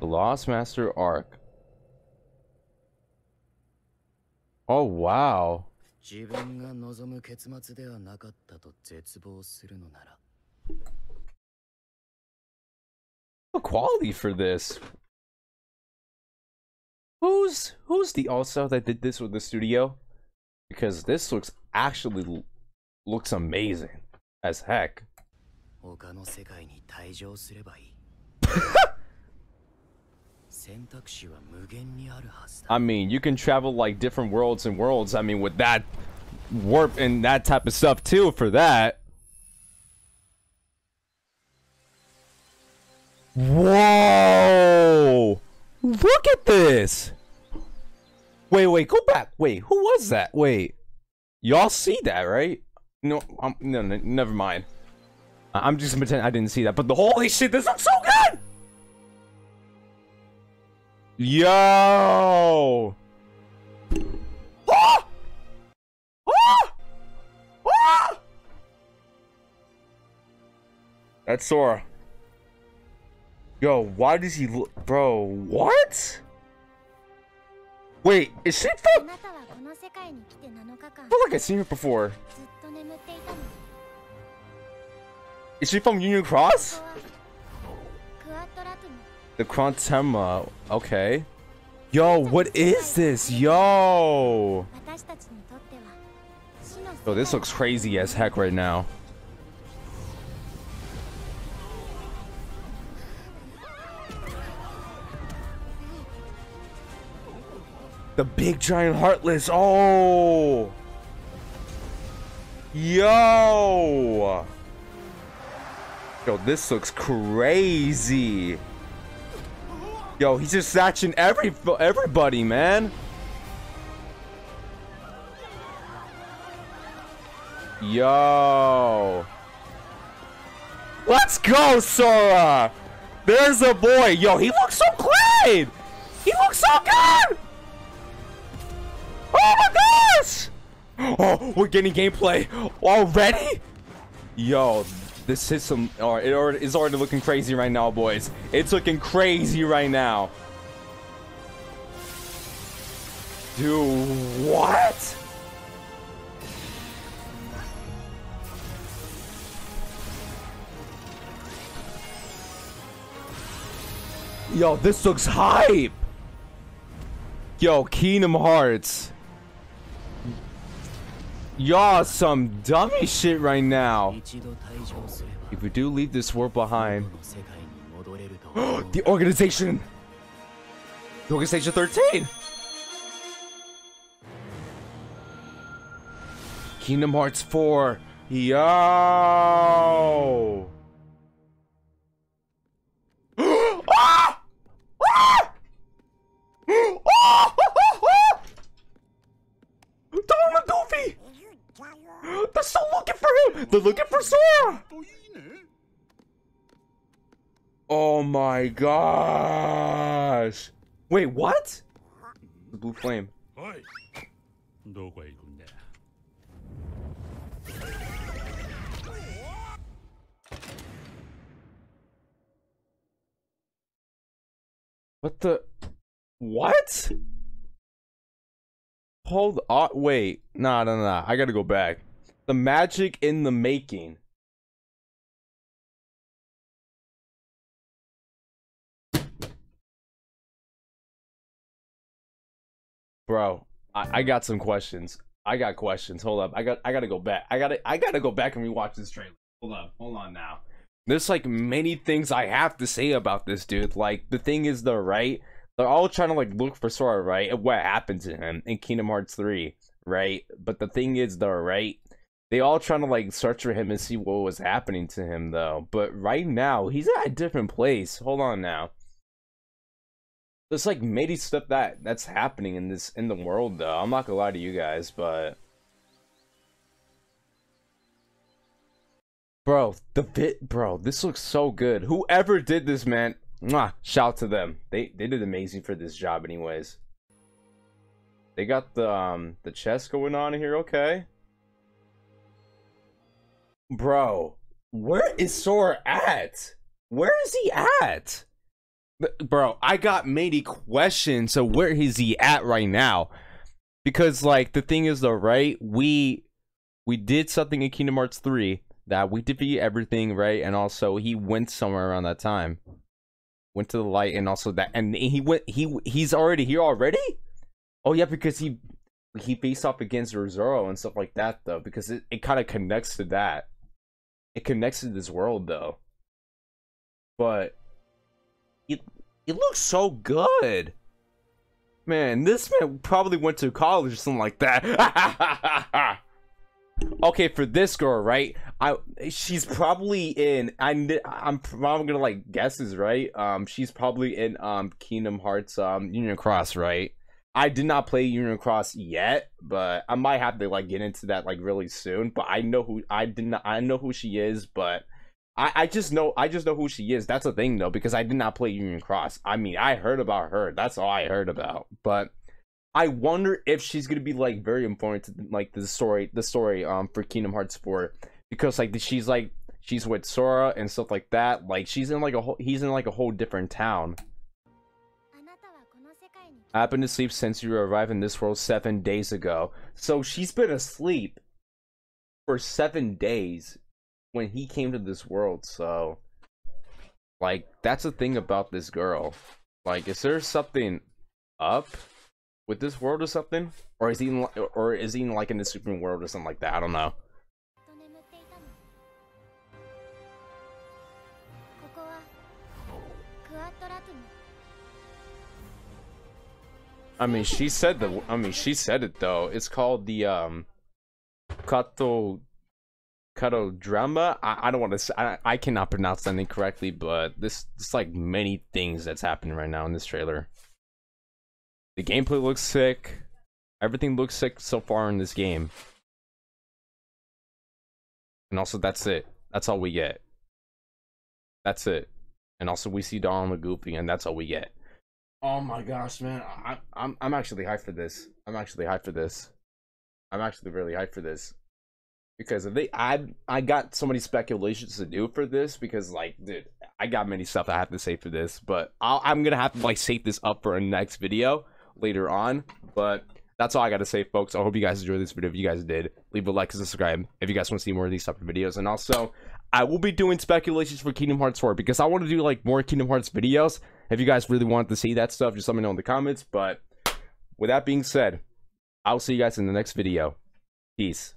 The Lost Master Arc. Oh wow. 自分が望む結末ではなかったと絶望するのなら The quality for this. Who's who's the also that did this with the studio? Because this looks actually l- looks amazing as heck. I mean, you can travel like different worlds and worlds. I mean, with that warp and that type of stuff too. For that. Whoa! Look at this. Wait, wait, go back. Wait, who was that? Wait, y'all see that, right? No, um, no, no, never mind. I'm just gonna pretend I didn't see that. But the holy shit, this looks so good. Yo! Ah! Ah! Ah! That's Sora. Yo, why does he look... Bro, what? Wait, is she from... I feel like I've seen her before. Is she from Union Cross? The Crontema. Okay. Yo, what is this? Yo! Yo, this looks crazy as heck right now. The big giant heartless. Oh! Yo! Yo, this looks crazy. Yo, he's just snatching every everybody, man. Yo. Let's go, Sora. There's a boy. Yo, he looks so clean. He looks so good. Oh my gosh. Oh, we're getting gameplay already. Yo, this system, or it already, is already looking crazy right now, boys. It's looking crazy right now. Dude, what? Yo, this looks hype. Yo, Kingdom Hearts. Y'all some dummy shit right now. If we do leave this world behind. the organization! The organization 13! Kingdom Hearts 4. Yo! They're looking for Sora! Oh my gosh! Wait, what? The blue flame. What the? What? Hold on. Wait. Nah, nah, nah. I gotta go back. The magic in the making. Bro, I, I got some questions. I got questions. Hold up. I got I gotta go back. I gotta I gotta go back and rewatch this trailer. Hold up. Hold on now. There's like many things I have to say about this dude. Like the thing is the right. They're all trying to like look for Sora, right? What happened to him in Kingdom Hearts 3, right? But the thing is the right. They all trying to like search for him and see what was happening to him though. But right now, he's at a different place. Hold on now. There's like many stuff that that's happening in this in the world though. I'm not gonna lie to you guys, but Bro, the bit, bro, this looks so good. Whoever did this, man, mwah, shout to them. They they did amazing for this job, anyways. They got the um the chest going on here, okay? Bro, where is Sora at? Where is he at? bro i got many questions so where is he at right now because like the thing is though right we we did something in kingdom hearts 3 that we defeat everything right and also he went somewhere around that time went to the light and also that and he went he he's already here already oh yeah because he he faced off against Yozora and stuff like that though because it, it kind of connects to that it connects to this world though but it it looks so good. Man, this man probably went to college or something like that. okay, for this girl, right? I she's probably in. I I'm probably gonna like guesses, right? Um, she's probably in um Kingdom Hearts um Union Cross, right? I did not play Union Cross yet, but I might have to like get into that like really soon. But I know who I didn't. I know who she is, but I, I just know I just know who she is. That's the thing though, because I did not play Union Cross. I mean, I heard about her. That's all I heard about. But I wonder if she's gonna be like very important to like the story, the story um for Kingdom Hearts 4 because like she's like she's with Sora and stuff like that. Like she's in like a whole he's in like a whole different town. I've been asleep since you arrived in this world seven days ago. So she's been asleep for seven days when he came to this world. So, like, that's the thing about this girl. Like, is there something up with this world or something, or is he, in, or is he in, like in the Superman world or something like that? I don't know. I mean, she said the. I mean, she said it though. It's called the um, Kato, Kato drama. I, I don't want to. I, I cannot pronounce that name correctly, but this, it's like many things that's happening right now in this trailer. The gameplay looks sick. Everything looks sick so far in this game. And also, that's it. That's all we get. That's it. And also, we see Donald the Goofy, and that's all we get. Oh my gosh, man! I, I'm I'm actually hyped for this. I'm actually hyped for this. I'm actually really hyped for this because if they I I got so many speculations to do for this because like dude I got many stuff I have to say for this, but I'll, I'm gonna have to like save this up for a next video later on. But that's all I gotta say, folks. I hope you guys enjoyed this video. If you guys did, leave a like and subscribe if you guys want to see more of these type of videos. And also, I will be doing speculations for Kingdom Hearts 4 because I want to do like more Kingdom Hearts videos. If you guys really want to see that stuff, just let me know in the comments. But with that being said, I'll see you guys in the next video. Peace.